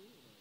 cool.